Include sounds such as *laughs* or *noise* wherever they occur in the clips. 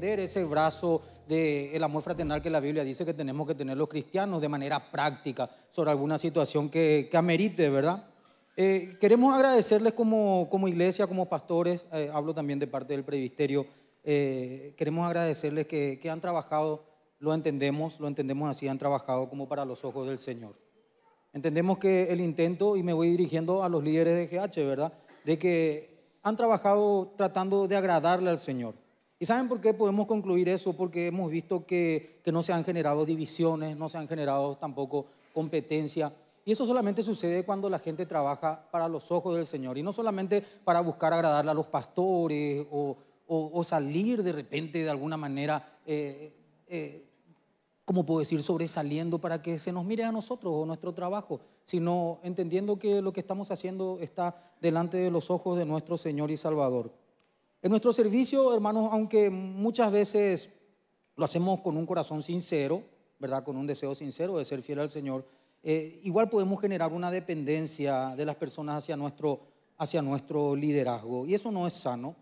extender ese brazo del amor fraternal que la Biblia dice que tenemos que tener los cristianos de manera práctica sobre alguna situación que, que amerite, ¿verdad? Eh, queremos agradecerles como, como, iglesia, como pastores, eh, hablo también de parte del presbiterio, eh, queremos agradecerles que, que han trabajado, lo entendemos, lo entendemos así, han trabajado como para los ojos del Señor. Entendemos que el intento, y me voy dirigiendo a los líderes de GH, ¿verdad? De que han trabajado tratando de agradarle al Señor. ¿Y saben por qué podemos concluir eso? Porque hemos visto que, no se han generado divisiones, no se han generado tampoco competencia. Y eso solamente sucede cuando la gente trabaja para los ojos del Señor. Y no solamente para buscar agradarle a los pastores o, salir de repente de alguna manera eh, eh, ¿cómo puedo decir?, sobresaliendo para que se nos mire a nosotros o nuestro trabajo, sino entendiendo que lo que estamos haciendo está delante de los ojos de nuestro Señor y Salvador. En nuestro servicio, hermanos, aunque muchas veces lo hacemos con un corazón sincero, ¿verdad? Con un deseo sincero de ser fiel al Señor, eh, igual podemos generar una dependencia de las personas hacia nuestro, hacia nuestro liderazgo. Y eso no es sano.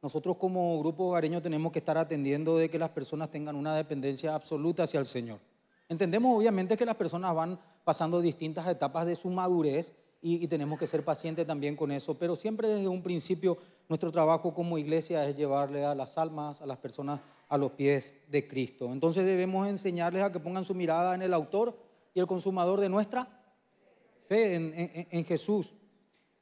Nosotros como grupo hogareño tenemos que estar atendiendo de que las personas tengan una dependencia absoluta hacia el Señor. Entendemos obviamente que las personas van pasando distintas etapas de su madurez y, tenemos que ser pacientes también con eso, pero siempre desde un principio nuestro trabajo como iglesia es llevarle a las almas, a las personas a los pies de Cristo. Entonces debemos enseñarles a que pongan su mirada en el autor y el consumador de nuestra fe, en Jesús.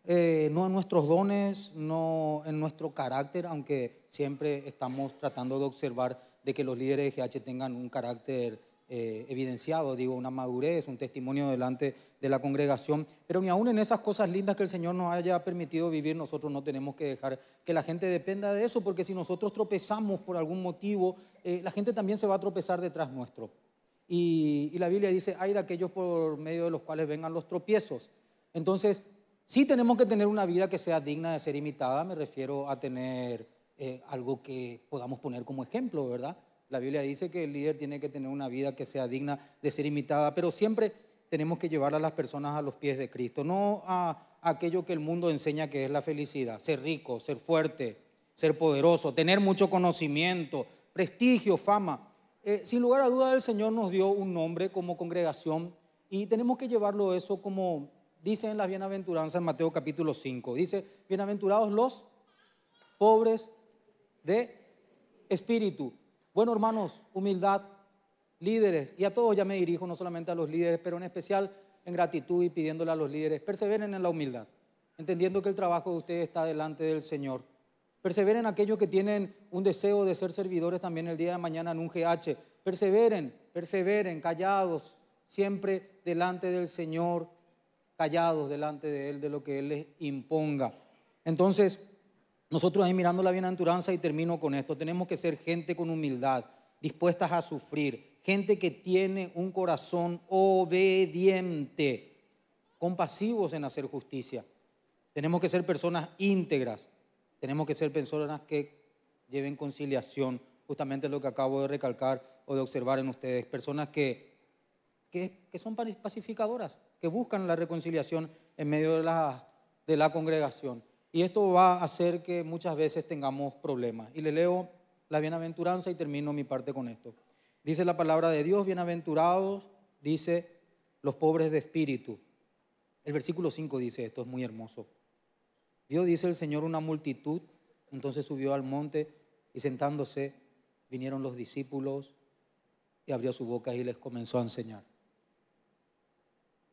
Eh, no en nuestros dones, no en nuestro carácter, aunque siempre estamos tratando de observar de que los líderes de GH tengan un carácter eh, evidenciado, digo, una madurez, un testimonio delante de la congregación, pero ni aún en esas cosas lindas que el Señor nos haya permitido vivir, nosotros no tenemos que dejar que la gente dependa de eso, porque si nosotros tropezamos por algún motivo, eh, la gente también se va a tropezar detrás nuestro. Y, y la Biblia dice, hay de aquellos por medio de los cuales vengan los tropiezos. Entonces, Sí tenemos que tener una vida que sea digna de ser imitada, me refiero a tener eh, algo que podamos poner como ejemplo, ¿verdad? La Biblia dice que el líder tiene que tener una vida que sea digna de ser imitada, pero siempre tenemos que llevar a las personas a los pies de Cristo, no a, aquello que el mundo enseña que es la felicidad, ser rico, ser fuerte, ser poderoso, tener mucho conocimiento, prestigio, fama. Eh, sin lugar a duda el Señor nos dio un nombre como congregación y tenemos que llevarlo eso como dice en la bienaventuranza en Mateo capítulo 5. Dice, bienaventurados los pobres de espíritu. Bueno, hermanos, humildad, líderes, y a todos ya me dirijo, no solamente a los líderes, pero en especial en gratitud y pidiéndole a los líderes, perseveren en la humildad, entendiendo que el trabajo de ustedes está delante del Señor. Perseveren aquellos que tienen un deseo de ser servidores también el día de mañana en un GH. Perseveren, perseveren, callados, siempre delante del Señor, callados delante de Él de lo que Él les imponga. Entonces, nosotros ahí mirando la bienaventuranza y termino con esto, tenemos que ser gente con humildad, dispuestas a sufrir, gente que tiene un corazón obediente, compasivos en hacer justicia. Tenemos que ser personas íntegras, tenemos que ser personas que lleven conciliación, justamente lo que acabo de recalcar o de observar en ustedes, personas que, que, que son pacificadoras, que buscan la reconciliación en medio de la, de la congregación. Y esto va a hacer que muchas veces tengamos problemas. Y le leo la bienaventuranza y termino mi parte con esto. Dice la palabra de Dios, bienaventurados, dice los pobres de espíritu. El versículo 5 dice esto, es muy hermoso. Dios dice el Señor una multitud, entonces subió al monte y sentándose vinieron los discípulos y abrió su boca y les comenzó a enseñar.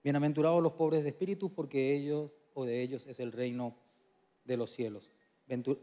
Bienaventurados los pobres de espíritu, porque ellos o de ellos es el reino de los cielos.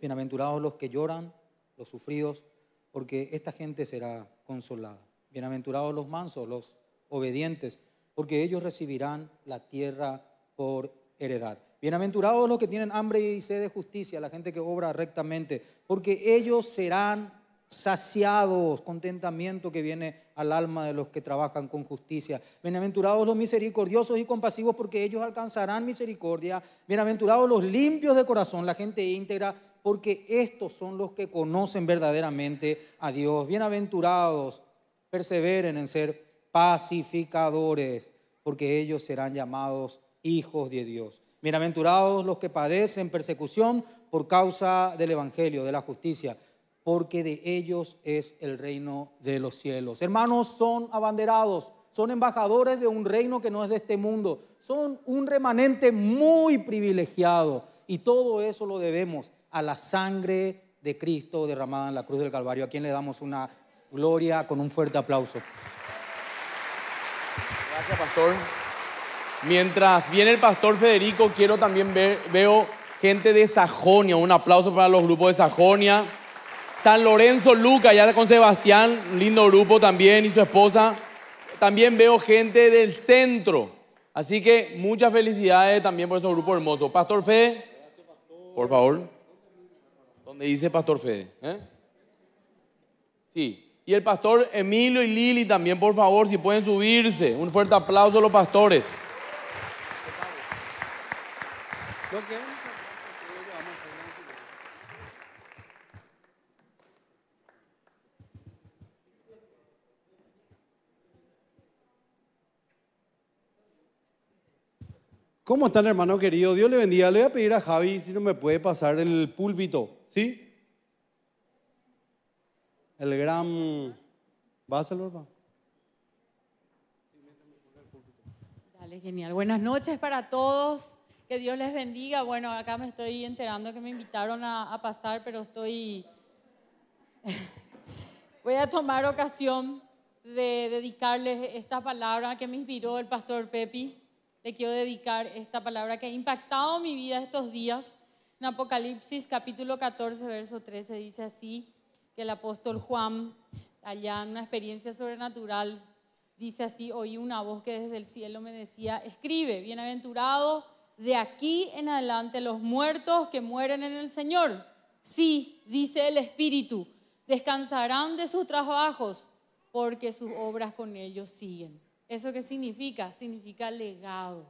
Bienaventurados los que lloran, los sufridos, porque esta gente será consolada. Bienaventurados los mansos, los obedientes, porque ellos recibirán la tierra por heredad. Bienaventurados los que tienen hambre y sed de justicia, la gente que obra rectamente, porque ellos serán saciados, contentamiento que viene al alma de los que trabajan con justicia. Bienaventurados los misericordiosos y compasivos porque ellos alcanzarán misericordia. Bienaventurados los limpios de corazón, la gente íntegra, porque estos son los que conocen verdaderamente a Dios. Bienaventurados, perseveren en ser pacificadores, porque ellos serán llamados hijos de Dios. Bienaventurados los que padecen persecución por causa del Evangelio, de la justicia porque de ellos es el reino de los cielos. Hermanos, son abanderados, son embajadores de un reino que no es de este mundo, son un remanente muy privilegiado y todo eso lo debemos a la sangre de Cristo derramada en la cruz del Calvario, a quien le damos una gloria con un fuerte aplauso. Gracias, pastor. Mientras viene el pastor Federico, quiero también ver, veo gente de Sajonia. Un aplauso para los grupos de Sajonia. San Lorenzo Luca, ya con Sebastián, un lindo grupo también, y su esposa. También veo gente del centro. Así que muchas felicidades también por esos grupos hermosos. Pastor Fede, por favor. ¿Dónde dice Pastor Fede? ¿Eh? Sí. Y el pastor Emilio y Lili también, por favor, si pueden subirse. Un fuerte aplauso a los pastores. ¿Cómo están, hermano querido? Dios le bendiga. Le voy a pedir a Javi si no me puede pasar el púlpito, ¿sí? El gran... Básalo, hermano. Dale, genial. Buenas noches para todos. Que Dios les bendiga. Bueno, acá me estoy enterando que me invitaron a, a pasar, pero estoy... *laughs* Voy a tomar ocasión de dedicarles esta palabra que me inspiró el pastor Pepi le quiero dedicar esta palabra que ha impactado mi vida estos días. En Apocalipsis capítulo 14, verso 13 dice así, que el apóstol Juan, allá en una experiencia sobrenatural, dice así, oí una voz que desde el cielo me decía, escribe, bienaventurado de aquí en adelante los muertos que mueren en el Señor. Sí, dice el Espíritu, descansarán de sus trabajos porque sus obras con ellos siguen. ¿Eso qué significa? Significa legado.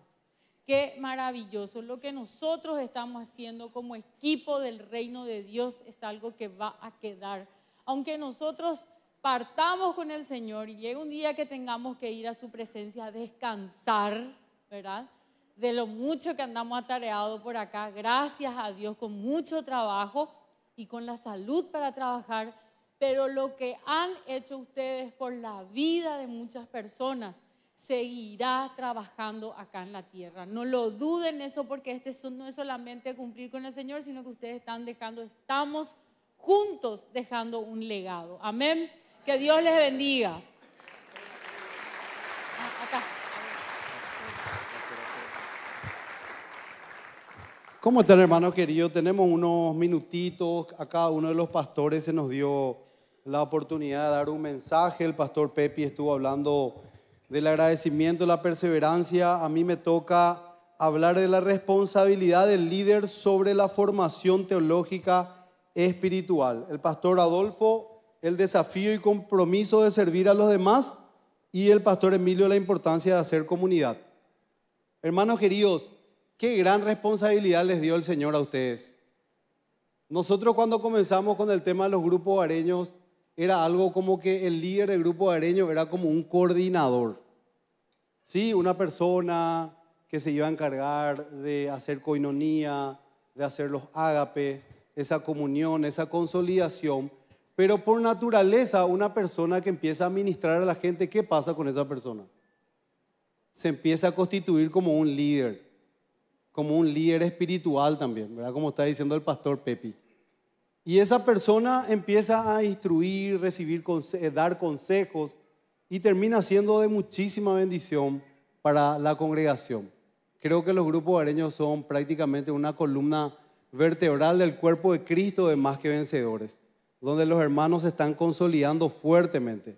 Qué maravilloso. Lo que nosotros estamos haciendo como equipo del reino de Dios es algo que va a quedar. Aunque nosotros partamos con el Señor y llegue un día que tengamos que ir a su presencia a descansar, ¿verdad? De lo mucho que andamos atareados por acá, gracias a Dios, con mucho trabajo y con la salud para trabajar, pero lo que han hecho ustedes por la vida de muchas personas, seguirá trabajando acá en la tierra. No lo duden eso porque este no es solamente cumplir con el Señor, sino que ustedes están dejando, estamos juntos dejando un legado. Amén. Que Dios les bendiga. Ah, acá. ¿Cómo están, hermano querido? Tenemos unos minutitos. A cada uno de los pastores se nos dio la oportunidad de dar un mensaje. El pastor Pepi estuvo hablando del agradecimiento, la perseverancia, a mí me toca hablar de la responsabilidad del líder sobre la formación teológica espiritual. El pastor Adolfo, el desafío y compromiso de servir a los demás y el pastor Emilio, la importancia de hacer comunidad. Hermanos queridos, qué gran responsabilidad les dio el Señor a ustedes. Nosotros cuando comenzamos con el tema de los grupos areños, era algo como que el líder del grupo areño era como un coordinador. Sí, una persona que se iba a encargar de hacer coinonía, de hacer los ágapes, esa comunión, esa consolidación. Pero por naturaleza, una persona que empieza a ministrar a la gente, ¿qué pasa con esa persona? Se empieza a constituir como un líder, como un líder espiritual también, ¿verdad? Como está diciendo el pastor Pepi. Y esa persona empieza a instruir, recibir, eh, dar consejos y termina siendo de muchísima bendición para la congregación. Creo que los grupos areños son prácticamente una columna vertebral del cuerpo de Cristo de más que vencedores, donde los hermanos se están consolidando fuertemente.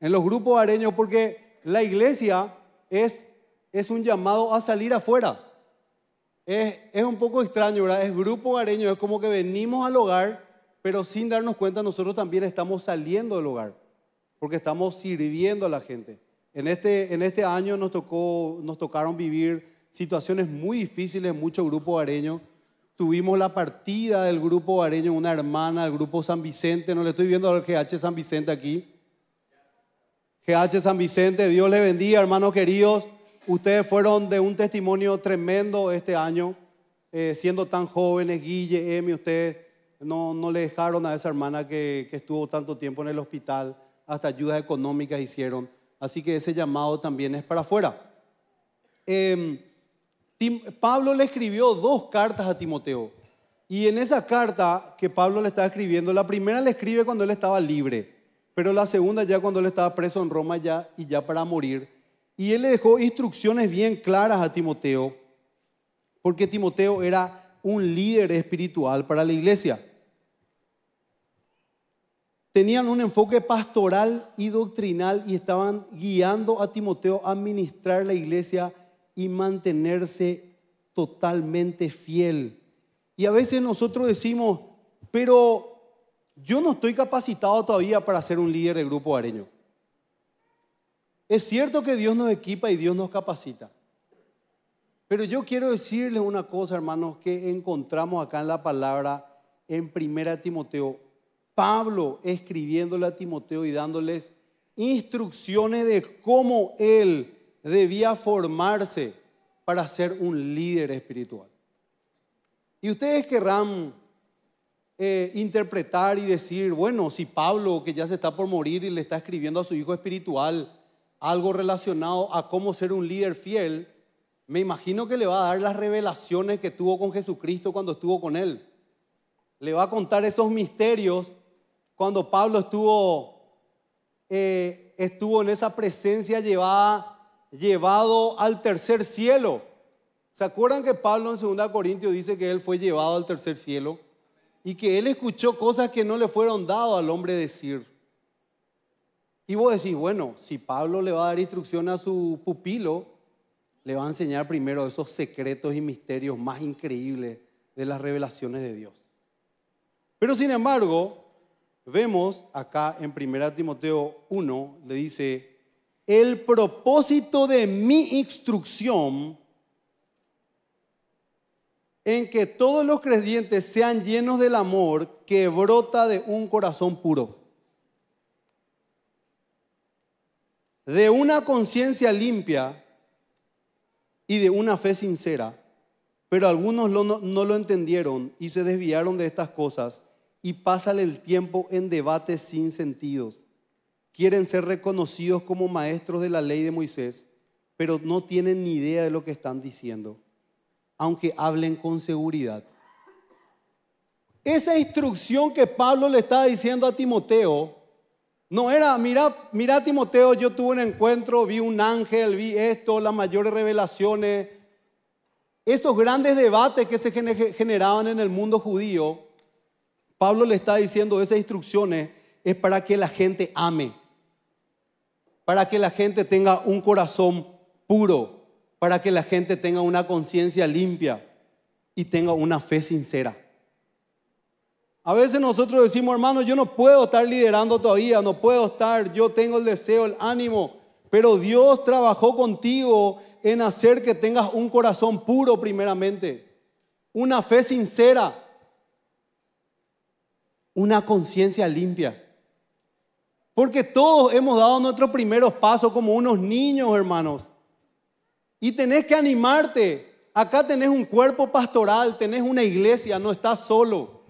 En los grupos areños, porque la iglesia es, es un llamado a salir afuera. Es, es un poco extraño, ¿verdad? Es grupo areño, es como que venimos al hogar, pero sin darnos cuenta nosotros también estamos saliendo del hogar, porque estamos sirviendo a la gente. En este, en este año nos, tocó, nos tocaron vivir situaciones muy difíciles en muchos grupos areños. Tuvimos la partida del grupo areño, una hermana del grupo San Vicente, no le estoy viendo al GH San Vicente aquí. GH San Vicente, Dios le bendiga, hermanos queridos. Ustedes fueron de un testimonio tremendo este año, eh, siendo tan jóvenes, Guille, Emi, ustedes no, no le dejaron a esa hermana que, que estuvo tanto tiempo en el hospital, hasta ayudas económicas hicieron. Así que ese llamado también es para afuera. Em, Pablo le escribió dos cartas a Timoteo. Y en esa carta que Pablo le estaba escribiendo, la primera le escribe cuando él estaba libre, pero la segunda ya cuando él estaba preso en Roma ya y ya para morir. Y él le dejó instrucciones bien claras a Timoteo, porque Timoteo era un líder espiritual para la iglesia. Tenían un enfoque pastoral y doctrinal y estaban guiando a Timoteo a administrar la iglesia y mantenerse totalmente fiel. Y a veces nosotros decimos, pero yo no estoy capacitado todavía para ser un líder de grupo areño. Es cierto que Dios nos equipa y Dios nos capacita. Pero yo quiero decirles una cosa, hermanos, que encontramos acá en la palabra en 1 Timoteo. Pablo escribiéndole a Timoteo y dándoles instrucciones de cómo él debía formarse para ser un líder espiritual. Y ustedes querrán eh, interpretar y decir, bueno, si Pablo, que ya se está por morir y le está escribiendo a su hijo espiritual algo relacionado a cómo ser un líder fiel, me imagino que le va a dar las revelaciones que tuvo con Jesucristo cuando estuvo con él. Le va a contar esos misterios cuando Pablo estuvo, eh, estuvo en esa presencia llevada, llevado al tercer cielo. ¿Se acuerdan que Pablo en 2 Corintios dice que él fue llevado al tercer cielo? Y que él escuchó cosas que no le fueron dadas al hombre decir. Y vos decís, bueno, si Pablo le va a dar instrucción a su pupilo, le va a enseñar primero esos secretos y misterios más increíbles de las revelaciones de Dios. Pero sin embargo, vemos acá en 1 Timoteo 1, le dice, el propósito de mi instrucción en que todos los creyentes sean llenos del amor que brota de un corazón puro, de una conciencia limpia y de una fe sincera. Pero algunos no lo entendieron y se desviaron de estas cosas y pasan el tiempo en debates sin sentidos. Quieren ser reconocidos como maestros de la ley de Moisés, pero no tienen ni idea de lo que están diciendo, aunque hablen con seguridad. Esa instrucción que Pablo le estaba diciendo a Timoteo, no era, mira, mira Timoteo, yo tuve un encuentro, vi un ángel, vi esto, las mayores revelaciones, esos grandes debates que se gene- generaban en el mundo judío, Pablo le está diciendo esas instrucciones es para que la gente ame, para que la gente tenga un corazón puro, para que la gente tenga una conciencia limpia y tenga una fe sincera. A veces nosotros decimos, hermano, yo no puedo estar liderando todavía, no puedo estar, yo tengo el deseo, el ánimo, pero Dios trabajó contigo en hacer que tengas un corazón puro primeramente, una fe sincera, una conciencia limpia. Porque todos hemos dado nuestros primeros pasos como unos niños, hermanos. Y tenés que animarte. Acá tenés un cuerpo pastoral, tenés una iglesia, no estás solo.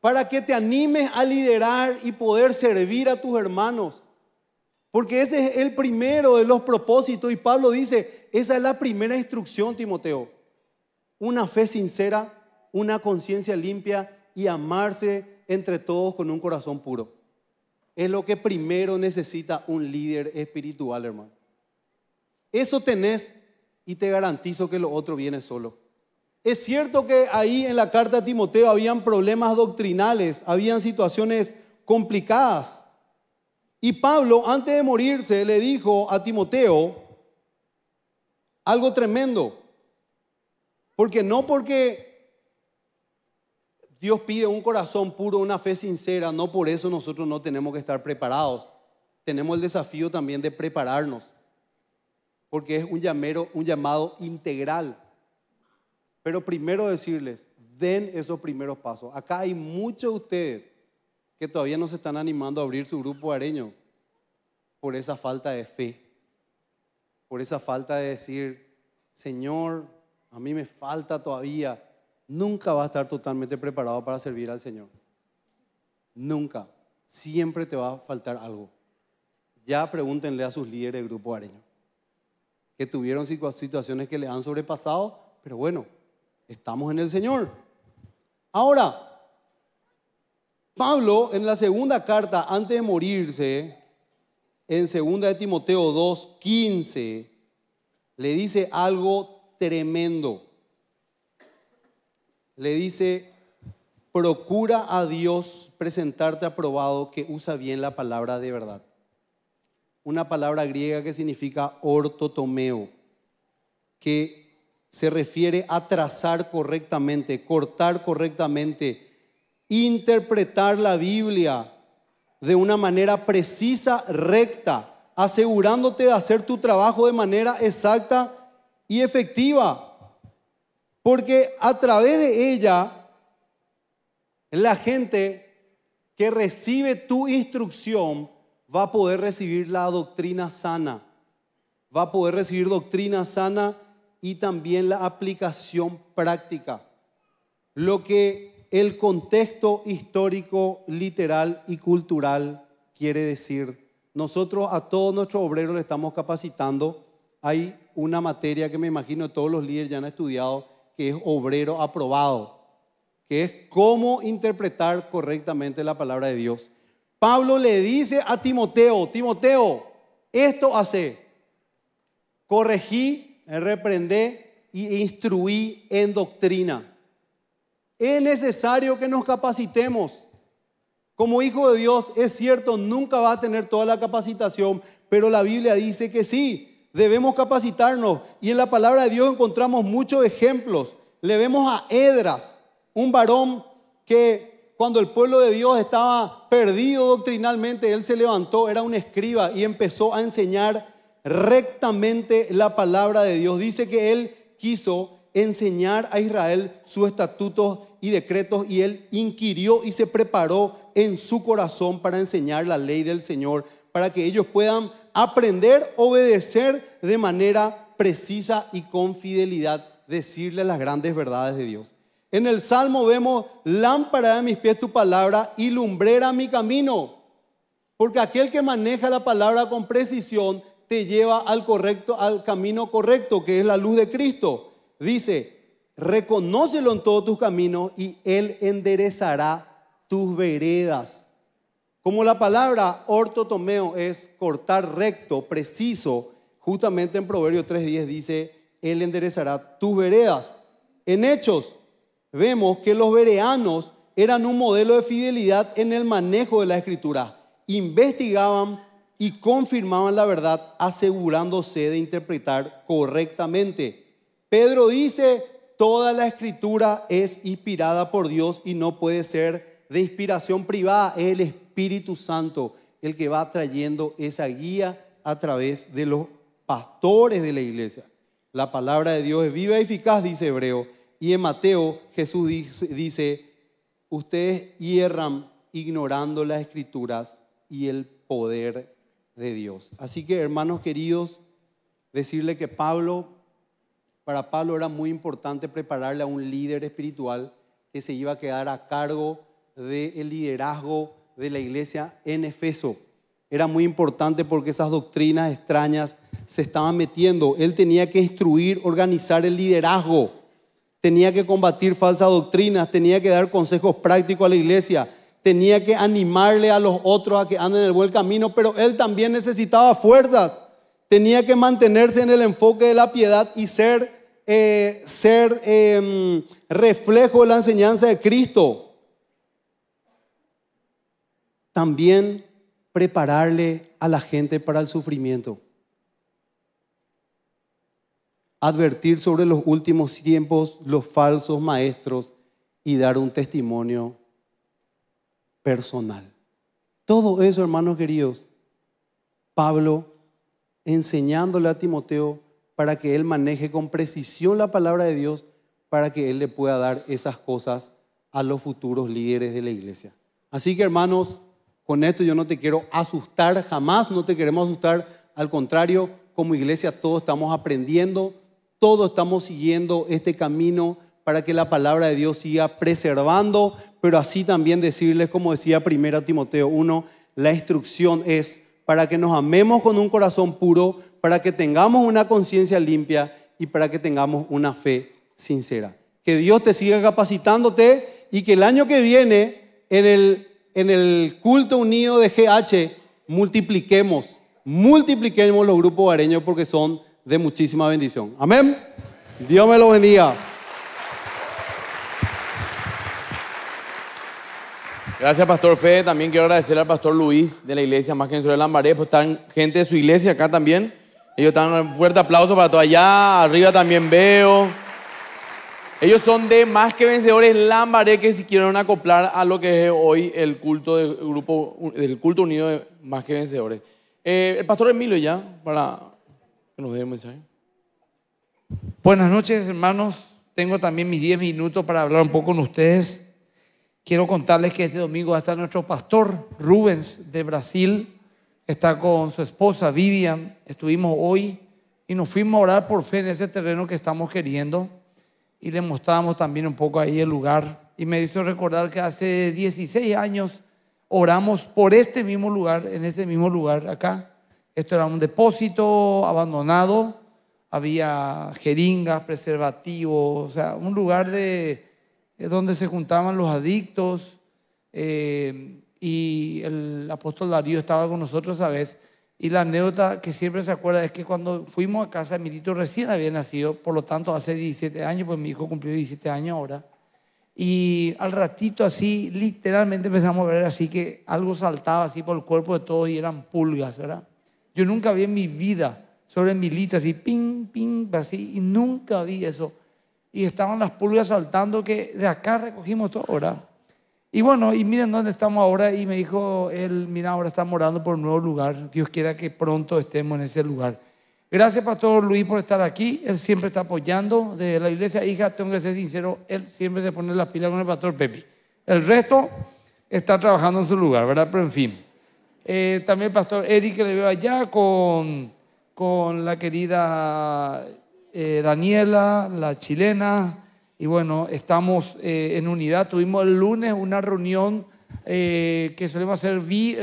Para que te animes a liderar y poder servir a tus hermanos. Porque ese es el primero de los propósitos. Y Pablo dice, esa es la primera instrucción, Timoteo. Una fe sincera, una conciencia limpia y amarse entre todos con un corazón puro. Es lo que primero necesita un líder espiritual, hermano. Eso tenés y te garantizo que lo otro viene solo. Es cierto que ahí en la carta a Timoteo habían problemas doctrinales, habían situaciones complicadas. Y Pablo, antes de morirse, le dijo a Timoteo algo tremendo. Porque no porque Dios pide un corazón puro, una fe sincera, no por eso nosotros no tenemos que estar preparados. Tenemos el desafío también de prepararnos. Porque es un, llamero, un llamado integral. Pero primero decirles, den esos primeros pasos. Acá hay muchos de ustedes que todavía no se están animando a abrir su grupo areño por esa falta de fe, por esa falta de decir, Señor, a mí me falta todavía, nunca vas a estar totalmente preparado para servir al Señor. Nunca. Siempre te va a faltar algo. Ya pregúntenle a sus líderes del grupo areño, que tuvieron situaciones que le han sobrepasado, pero bueno, estamos en el Señor. Ahora, Pablo en la segunda carta, antes de morirse, en segunda de Timoteo 2, 15, le dice algo tremendo. Le dice, procura a Dios presentarte aprobado que usa bien la palabra de verdad. Una palabra griega que significa ortotomeo, que se refiere a trazar correctamente, cortar correctamente, interpretar la Biblia de una manera precisa, recta, asegurándote de hacer tu trabajo de manera exacta y efectiva. Porque a través de ella, la gente que recibe tu instrucción va a poder recibir la doctrina sana, va a poder recibir doctrina sana y también la aplicación práctica. Lo que el contexto histórico, literal y cultural quiere decir nosotros a todos nuestros obreros le estamos capacitando. Hay una materia que me imagino todos los líderes ya han estudiado, que es obrero aprobado, que es cómo interpretar correctamente la palabra de Dios. Pablo le dice a Timoteo, Timoteo, esto hace, corregí, reprendé y instruí en doctrina. Es necesario que nos capacitemos. Como hijo de Dios, es cierto, nunca va a tener toda la capacitación, pero la Biblia dice que sí, debemos capacitarnos. Y en la palabra de Dios encontramos muchos ejemplos. Le vemos a Edras, un varón que cuando el pueblo de Dios estaba perdido doctrinalmente, él se levantó, era un escriba y empezó a enseñar rectamente la palabra de Dios. Dice que él quiso enseñar a Israel sus estatutos y decretos y él inquirió y se preparó en su corazón para enseñar la ley del Señor, para que ellos puedan aprender, obedecer de manera precisa y con fidelidad, decirle las grandes verdades de Dios. En el Salmo vemos, lámpara de mis pies tu palabra y lumbrera mi camino. Porque aquel que maneja la palabra con precisión te lleva al correcto, al camino correcto, que es la luz de Cristo. Dice, reconócelo en todos tus caminos y Él enderezará tus veredas. Como la palabra ortotomeo es cortar recto, preciso, justamente en Proverbio 3.10 dice, Él enderezará tus veredas. En Hechos vemos que los vereanos eran un modelo de fidelidad en el manejo de la escritura. Investigaban y confirmaban la verdad asegurándose de interpretar correctamente. Pedro dice, toda la escritura es inspirada por Dios y no puede ser de inspiración privada, es Espíritu Santo el que va trayendo esa guía a través de los pastores de la iglesia. La palabra de Dios es viva y eficaz, dice Hebreo. Y en Mateo Jesús dice, ustedes hierran ignorando las escrituras y el poder de Dios. Así que hermanos queridos, decirle que Pablo, para Pablo era muy importante prepararle a un líder espiritual que se iba a quedar a cargo del liderazgo de la iglesia en Efeso. Era muy importante porque esas doctrinas extrañas se estaban metiendo. Él tenía que instruir, organizar el liderazgo, tenía que combatir falsas doctrinas, tenía que dar consejos prácticos a la iglesia, tenía que animarle a los otros a que anden en el buen camino, pero él también necesitaba fuerzas, tenía que mantenerse en el enfoque de la piedad y ser, eh, ser em, reflejo de la enseñanza de Cristo también prepararle a la gente para el sufrimiento. Advertir sobre los últimos tiempos, los falsos maestros y dar un testimonio personal. Todo eso, hermanos queridos, Pablo enseñándole a Timoteo para que él maneje con precisión la palabra de Dios, para que él le pueda dar esas cosas a los futuros líderes de la iglesia. Así que, hermanos, con esto yo no te quiero asustar, jamás no te queremos asustar. Al contrario, como iglesia todos estamos aprendiendo, todos estamos siguiendo este camino para que la palabra de Dios siga preservando, pero así también decirles, como decía 1 Timoteo 1, la instrucción es para que nos amemos con un corazón puro, para que tengamos una conciencia limpia y para que tengamos una fe sincera. Que Dios te siga capacitándote y que el año que viene en el, en el culto unido de GH multipliquemos, multipliquemos los grupos hogareños porque son de muchísima bendición. Amén. Dios me lo bendiga. Gracias, Pastor Fede. También quiero agradecer al Pastor Luis de la iglesia Más que en Lambaré, pues están gente de su iglesia acá también. Ellos están un fuerte aplauso para todos allá. Arriba también veo. Ellos son de Más que Vencedores Lambaré, que si quieren acoplar a lo que es hoy el culto del grupo, del culto unido de Más que Vencedores. Eh, el Pastor Emilio ya, para que nos dé un mensaje. Buenas noches, hermanos. Tengo también mis 10 minutos para hablar un poco con ustedes Quiero contarles que este domingo va a estar nuestro pastor Rubens de Brasil. Está con su esposa Vivian. Estuvimos hoy y nos fuimos a orar por fe en ese terreno que estamos queriendo. Y le mostramos también un poco ahí el lugar. Y me hizo recordar que hace 16 años oramos por este mismo lugar, en este mismo lugar acá. Esto era un depósito abandonado. Había jeringas, preservativos, o sea, un lugar de donde se juntaban los adictos. Eh, y el apóstol Darío estaba con nosotros a veces. Y la anécdota que siempre se acuerda es que cuando fuimos a casa, Milito recién había nacido, por lo tanto hace 17 años, pues mi hijo cumplió 17 años ahora. Y al ratito así, literalmente empezamos a ver así que algo saltaba así por el cuerpo de todos y eran pulgas, ¿verdad? Yo nunca vi en mi vida sobre Milito así, ping, ping, así, y nunca vi eso y estaban las pulgas saltando que de acá recogimos todo ahora. Y bueno, y miren dónde estamos ahora y me dijo él, mira, ahora estamos orando por un nuevo lugar. Dios quiera que pronto estemos en ese lugar. Gracias, Pastor Luis, por estar aquí. Él siempre está apoyando. De la iglesia hija, tengo que ser sincero, él siempre se pone las pilas con el Pastor Pepi. El resto está trabajando en su lugar, ¿verdad? Pero en fin. Eh, también Pastor Eric, que le veo allá con, con la querida eh, Daniela, la chilena, y bueno, estamos eh, en unidad. Tuvimos el lunes una reunión eh, que solemos hacer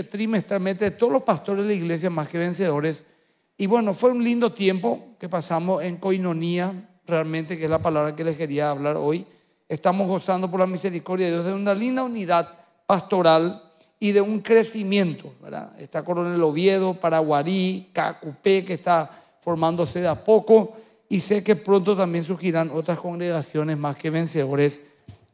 trimestralmente de todos los pastores de la iglesia, más que vencedores. Y bueno, fue un lindo tiempo que pasamos en coinonía, realmente, que es la palabra que les quería hablar hoy. Estamos gozando por la misericordia de Dios de una linda unidad pastoral y de un crecimiento. ¿verdad? Está Coronel Oviedo, Paraguarí, Cacupé, que está formándose de a poco y sé que pronto también surgirán otras congregaciones más que vencedores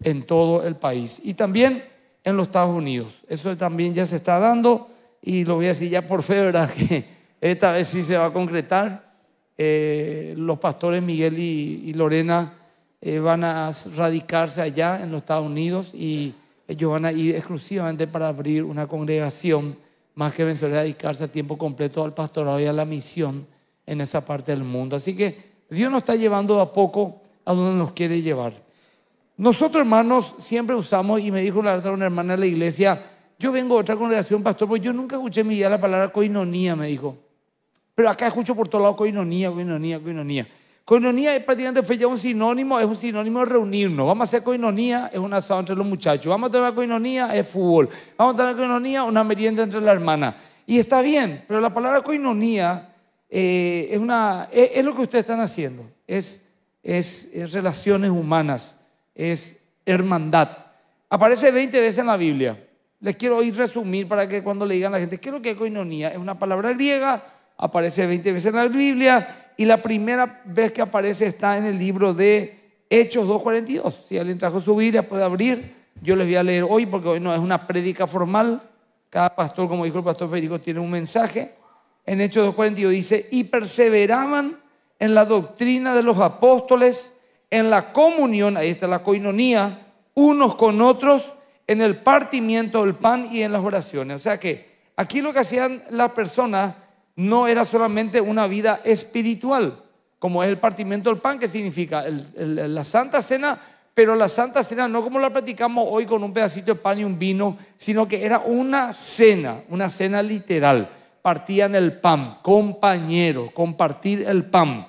en todo el país y también en los Estados Unidos. Eso también ya se está dando y lo voy a decir ya por fe, ¿verdad? *laughs* Que esta vez sí se va a concretar. Eh, los pastores Miguel y, Lorena eh, van a radicarse allá en los Estados Unidos y ellos van a ir exclusivamente para abrir una congregación más que vencedores, dedicarse a tiempo completo al pastorado y a la misión en esa parte del mundo. Así que Dios nos está llevando a poco a donde nos quiere llevar. Nosotros, hermanos, siempre usamos, y me dijo la otra una hermana de la iglesia, yo vengo de otra congregación, pastor, pues yo nunca escuché en mi vida la palabra coinonía, me dijo. Pero acá escucho por todos lados coinonía, coinonía, coinonía. Coinonía es prácticamente fue ya un sinónimo, es un sinónimo de reunirnos. Vamos a hacer coinonía, es un asado entre los muchachos. Vamos a tener coinonía, es fútbol. Vamos a tener coinonía, una merienda entre la hermana. Y está bien, pero la palabra coinonía eh, es, una, es, lo que ustedes están haciendo, es, es, relaciones humanas, es hermandad. Aparece 20 veces en la Biblia. Les quiero hoy resumir para que cuando le digan a la gente, ¿qué es lo que es coinonía? Es una palabra griega, aparece 20 veces en la Biblia y la primera vez que aparece está en el libro de Hechos 2.42. Si alguien trajo su Biblia puede abrir. Yo les voy a leer hoy porque hoy no es una prédica formal. Cada pastor, como dijo el pastor Federico, tiene un mensaje en Hechos 2.42 dice, y perseveraban en la doctrina de los apóstoles, en la comunión, ahí está la coinonía, unos con otros, en el partimiento del pan y en las oraciones. O sea que aquí lo que hacían las personas no era solamente una vida espiritual, como es el partimiento del pan, que significa la Santa Cena, pero la Santa Cena no como la practicamos hoy con un pedacito de pan y un vino, sino que era una cena, una cena literal partían el pan, compañeros, compartir el pan.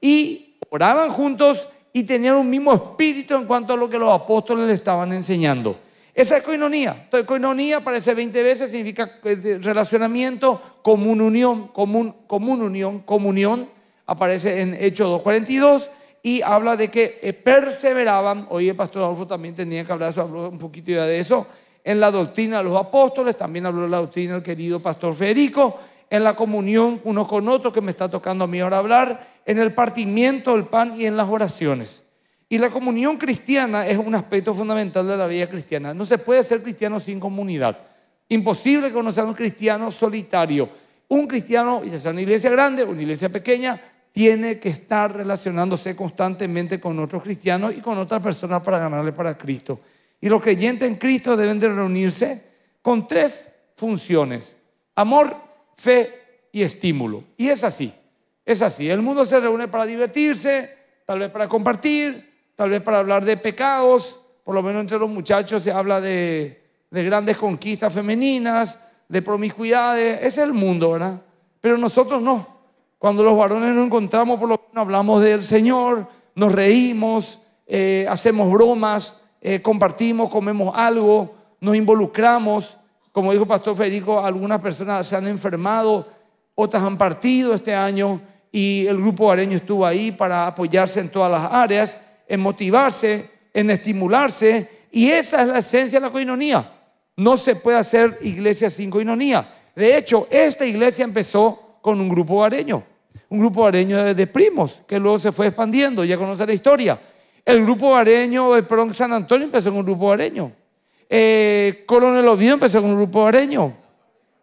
Y oraban juntos y tenían un mismo espíritu en cuanto a lo que los apóstoles le estaban enseñando. Esa es coinonía. Entonces, coinonía aparece 20 veces, significa eh, relacionamiento, común unión, común, común unión, comunión. Aparece en Hechos 2.42 y habla de que eh, perseveraban. Hoy el pastor Adolfo también tenía que hablar habló un poquito ya de eso. En la doctrina de los apóstoles, también habló de la doctrina del querido pastor Federico. En la comunión uno con otro, que me está tocando a mí ahora hablar. En el partimiento del pan y en las oraciones. Y la comunión cristiana es un aspecto fundamental de la vida cristiana. No se puede ser cristiano sin comunidad. Imposible que uno un cristiano solitario. Un cristiano, ya sea una iglesia grande o una iglesia pequeña, tiene que estar relacionándose constantemente con otros cristianos y con otras personas para ganarle para Cristo. Y los creyentes en Cristo deben de reunirse con tres funciones. Amor, fe y estímulo. Y es así. Es así. El mundo se reúne para divertirse, tal vez para compartir, tal vez para hablar de pecados, por lo menos entre los muchachos se habla de, grandes conquistas femeninas, de promiscuidades, es el mundo, ¿verdad? Pero nosotros no. Cuando los varones nos encontramos, por lo menos hablamos del Señor, nos reímos, eh, hacemos bromas, eh, compartimos, comemos algo, nos involucramos. Como dijo Pastor Federico, algunas personas se han enfermado, otras han partido este año y el grupo areño estuvo ahí para apoyarse en todas las áreas en motivarse, en estimularse. Y esa es la esencia de la coinonía. No se puede hacer iglesia sin coinonía. De hecho, esta iglesia empezó con un grupo areño, un grupo areño de, primos, que luego se fue expandiendo, ya conoce la historia. El grupo areño de Bronx San Antonio empezó con un grupo areño. Eh, Coronel Oviedo empezó con un grupo areño.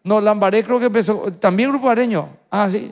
No, Lambaré creo que empezó, también grupo areño. Ah, sí.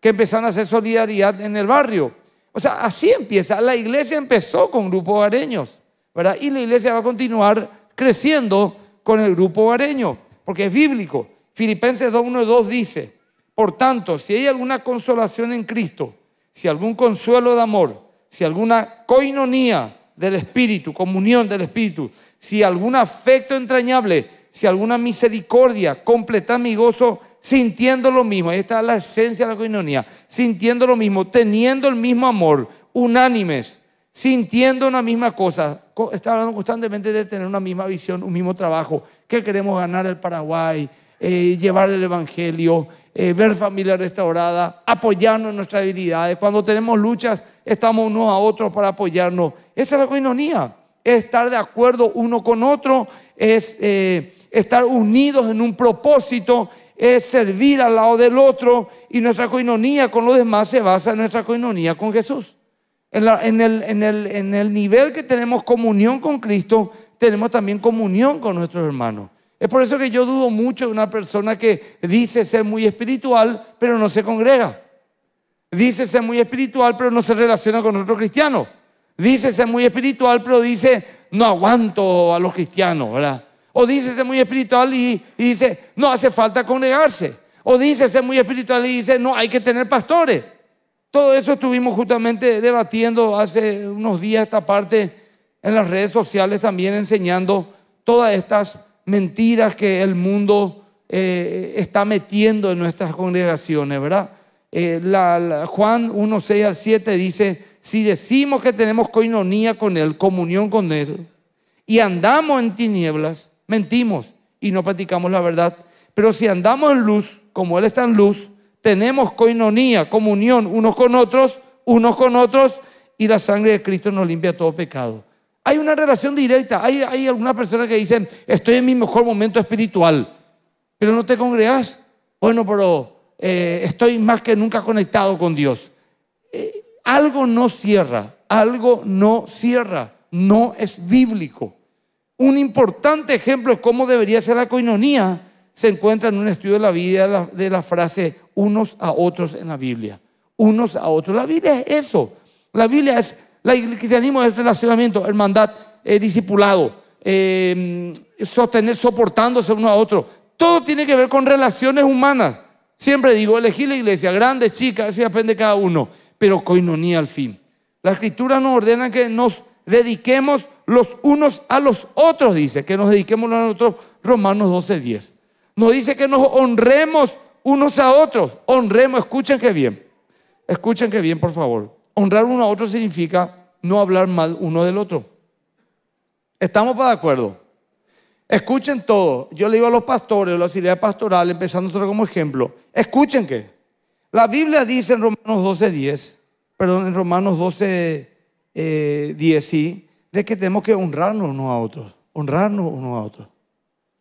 Que empezaron a hacer solidaridad en el barrio. O sea, así empieza. La iglesia empezó con grupos areños, ¿verdad? Y la iglesia va a continuar creciendo con el grupo areño, porque es bíblico. Filipenses 2.1 y 2 dice, por tanto, si hay alguna consolación en Cristo, si algún consuelo de amor, si alguna coinonía del Espíritu, comunión del Espíritu, si algún afecto entrañable, si alguna misericordia, completa mi gozo sintiendo lo mismo. Ahí está la esencia de la coinonía. Sintiendo lo mismo, teniendo el mismo amor, unánimes, sintiendo una misma cosa. Está hablando constantemente de tener una misma visión, un mismo trabajo. que queremos ganar el Paraguay? Eh, llevar el Evangelio, eh, ver familia restaurada, apoyarnos en nuestras habilidades. Cuando tenemos luchas, estamos unos a otros para apoyarnos. Esa es la coinonía. Es estar de acuerdo uno con otro, es eh, estar unidos en un propósito, es servir al lado del otro y nuestra coinonía con los demás se basa en nuestra coinonía con Jesús. En, el, nivel que tenemos comunión con Cristo, tenemos también comunión con nuestros hermanos. Es por eso que yo dudo mucho de una persona que dice ser muy espiritual, pero no se congrega. Dice ser muy espiritual, pero no se relaciona con otro cristiano. Dice ser muy espiritual, pero dice, no aguanto a los cristianos, ¿verdad? O dice ser muy espiritual y, dice, no hace falta congregarse. O dice ser muy espiritual y dice, no, hay que tener pastores. Todo eso estuvimos justamente debatiendo hace unos días esta parte en las redes sociales también enseñando todas estas mentiras que el mundo eh, está metiendo en nuestras congregaciones, ¿verdad? Eh, Juan 1, 6 al 7 dice, si decimos que tenemos coinonía con Él, comunión con Él, y andamos en tinieblas, mentimos y no practicamos la verdad. Pero si andamos en luz, como Él está en luz, tenemos coinonía, comunión unos con otros, unos con otros, y la sangre de Cristo nos limpia todo pecado. Hay una relación directa. Hay, algunas personas que dicen, estoy en mi mejor momento espiritual, pero no te congregas. Bueno, pero eh, estoy más que nunca conectado con Dios. Eh, algo no cierra, algo no cierra, no es bíblico. Un importante ejemplo de cómo debería ser la coinonía se encuentra en un estudio de la vida de la, frase unos a otros en la Biblia. Unos a otros. La Biblia es eso. La Biblia es, el cristianismo es relacionamiento, hermandad, eh, discipulado, eh, sostener, soportándose uno a otro. Todo tiene que ver con relaciones humanas. Siempre digo, elegir la iglesia, grande, chica, eso depende de cada uno, pero coinonía al fin. La escritura nos ordena que nos dediquemos los unos a los otros, dice, que nos dediquemos a nosotros, Romanos 12, 10. Nos dice que nos honremos unos a otros, honremos, escuchen que bien, escuchen que bien, por favor. Honrar uno a otro significa no hablar mal uno del otro. ¿Estamos para de acuerdo? Escuchen todo. Yo le digo a los pastores, a la auxiliar pastoral, empezando nosotros como ejemplo. Escuchen que la Biblia dice en Romanos 12, 10, perdón, en Romanos 12, eh, 10, sí, de que tenemos que honrarnos unos a otros. Honrarnos unos a otros.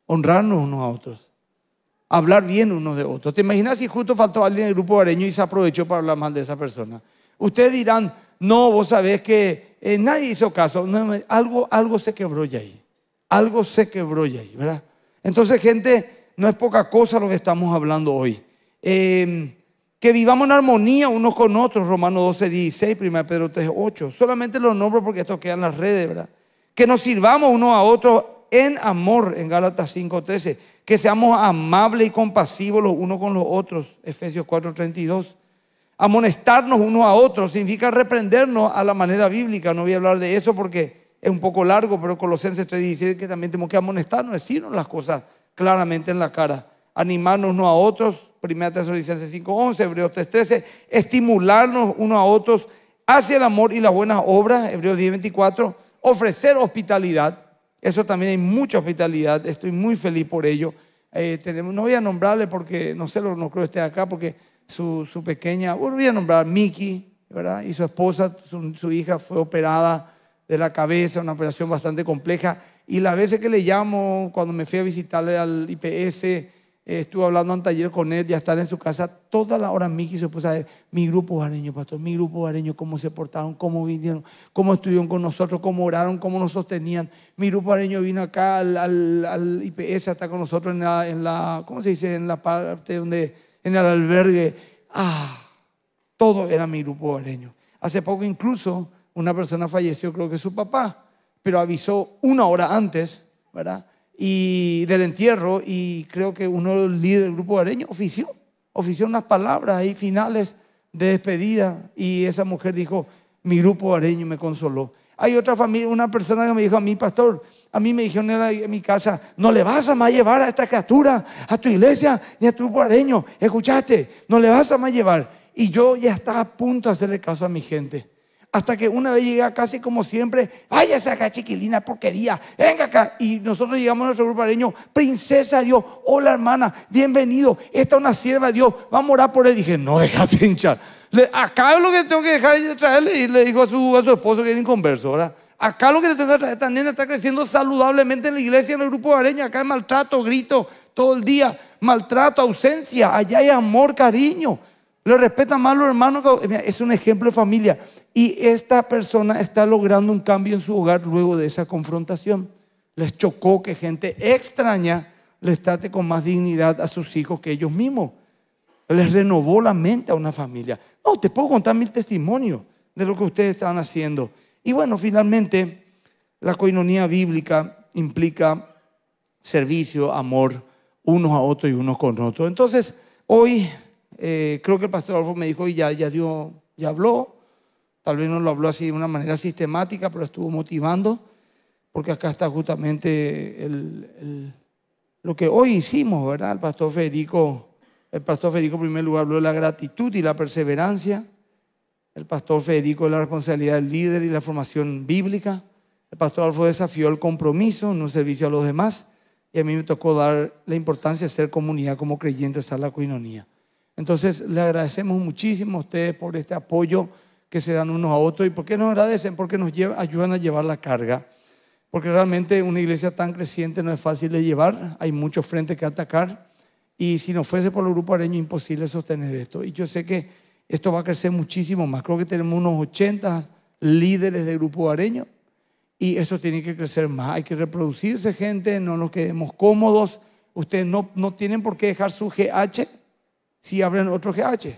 Honrarnos unos a otros. Hablar bien unos de otros. ¿Te imaginas si justo faltó alguien en el grupo areño y se aprovechó para hablar mal de esa persona? Ustedes dirán, no, vos sabés que eh, nadie hizo caso. No, algo, algo se quebró ya ahí. Algo se quebró ya ahí, ¿verdad? Entonces, gente, no es poca cosa lo que estamos hablando hoy. Eh, que vivamos en armonía unos con otros, Romanos 12, 16, 1 Pedro 3, 8. Solamente los nombro porque esto queda en las redes, ¿verdad? Que nos sirvamos unos a otros en amor, en Gálatas 5, 13. Que seamos amables y compasivos los unos con los otros, Efesios 4, 32. Amonestarnos unos a otros significa reprendernos a la manera bíblica. No voy a hablar de eso porque es un poco largo, pero Colosenses 3, 17 que también tenemos que amonestarnos, decirnos las cosas claramente en la cara. Animarnos unos a otros, 1 Tesalonicenses 5:11, Hebreos 3:13, estimularnos unos a otros hacia el amor y las buenas obras, Hebreos 10:24, ofrecer hospitalidad, eso también hay mucha hospitalidad, estoy muy feliz por ello. Eh, tenemos, no voy a nombrarle porque, no sé, no creo que esté acá, porque su, su pequeña, voy a nombrar Miki, ¿verdad? Y su esposa, su, su hija fue operada de la cabeza, una operación bastante compleja. Y las veces que le llamo, cuando me fui a visitarle al IPS, eh, estuve hablando en taller con él, ya están en su casa, toda la hora Miki se puso a ver mi grupo areño, pastor, mi grupo areño, cómo se portaron, cómo vinieron, cómo estuvieron con nosotros, cómo oraron, cómo nos sostenían. Mi grupo areño vino acá al, al, IPS, está con nosotros en la, en la, ¿cómo se dice? En la parte donde, en el albergue. Ah, todo era mi grupo areño. Hace poco incluso una persona falleció, creo que su papá, pero avisó una hora antes, ¿verdad? y del entierro y creo que uno de los del grupo areño ofició, ofició unas palabras ahí finales de despedida y esa mujer dijo, mi grupo areño me consoló. Hay otra familia, una persona que me dijo a mí, pastor, a mí me dijeron en, mi casa, no le vas a más llevar a esta criatura a tu iglesia ni a tu grupo areño. Escuchaste, no le vas a más llevar. Y yo ya estaba a punto de hacerle caso a mi gente. Hasta que una vez llega casi como siempre, váyase acá chiquilina, porquería, venga acá. Y nosotros llegamos a nuestro grupo areño, princesa Dios, hola hermana, bienvenido, esta es una sierva de Dios, vamos a orar por él. dije, no, deja hinchar. acá es lo que tengo que dejar de traerle. Y le dijo a su, a su esposo que era inconverso, ¿verdad? Acá lo que le tengo que traer, está creciendo saludablemente en la iglesia, en el grupo de areño. Acá hay maltrato, grito todo el día, maltrato, ausencia. Allá hay amor, cariño. Le respetan más los hermanos. Es un ejemplo de familia. Y esta persona está logrando un cambio en su hogar luego de esa confrontación. Les chocó que gente extraña les trate con más dignidad a sus hijos que ellos mismos. Les renovó la mente a una familia. No, te puedo contar mil testimonios de lo que ustedes están haciendo. Y bueno, finalmente, la coinonía bíblica implica servicio, amor, unos a otros y unos con otros. Entonces, hoy eh, creo que el pastor Alfonso me dijo y ya, ya, dio, ya habló. Tal vez no lo habló así de una manera sistemática, pero estuvo motivando, porque acá está justamente lo que hoy hicimos, ¿verdad? El pastor Federico, el pastor Federico en primer lugar habló de la gratitud y la perseverancia. El pastor Federico de la responsabilidad del líder y la formación bíblica. El pastor Alfonso desafió el compromiso en un servicio a los demás. Y a mí me tocó dar la importancia de ser comunidad como creyentes a la coinonía. Entonces, le agradecemos muchísimo a ustedes por este apoyo que se dan unos a otros. ¿Y por qué nos agradecen? Porque nos ayudan a llevar la carga. Porque realmente una iglesia tan creciente no es fácil de llevar. Hay muchos frentes que atacar. Y si no fuese por el grupo areño, imposible sostener esto. Y yo sé que esto va a crecer muchísimo más. Creo que tenemos unos 80 líderes del grupo areño. Y esto tiene que crecer más. Hay que reproducirse, gente. No nos quedemos cómodos. Ustedes no, no tienen por qué dejar su GH si abren otro GH.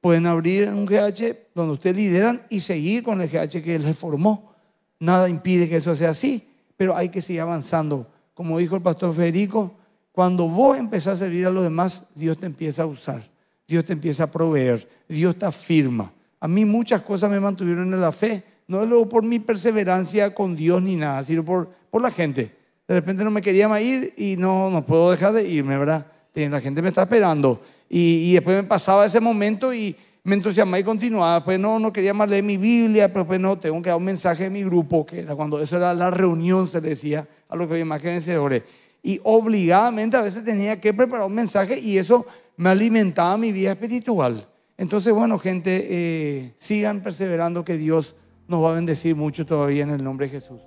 Pueden abrir un GH donde ustedes lideran y seguir con el GH que les formó. Nada impide que eso sea así, pero hay que seguir avanzando. Como dijo el pastor Federico, cuando vos empezás a servir a los demás, Dios te empieza a usar, Dios te empieza a proveer, Dios te afirma. A mí muchas cosas me mantuvieron en la fe, no luego por mi perseverancia con Dios ni nada, sino por, por la gente. De repente no me quería más ir y no, no puedo dejar de irme, ¿verdad? La gente me está esperando. Y, y después me pasaba ese momento y me entusiasmaba y continuaba. Después no, no quería más leer mi Biblia, pero después no, tengo que dar un mensaje de mi grupo, que era cuando eso era la reunión, se decía a los que hoy más que vencedores. Y obligadamente a veces tenía que preparar un mensaje y eso me alimentaba mi vida espiritual. Entonces, bueno, gente, eh, sigan perseverando que Dios nos va a bendecir mucho todavía en el nombre de Jesús.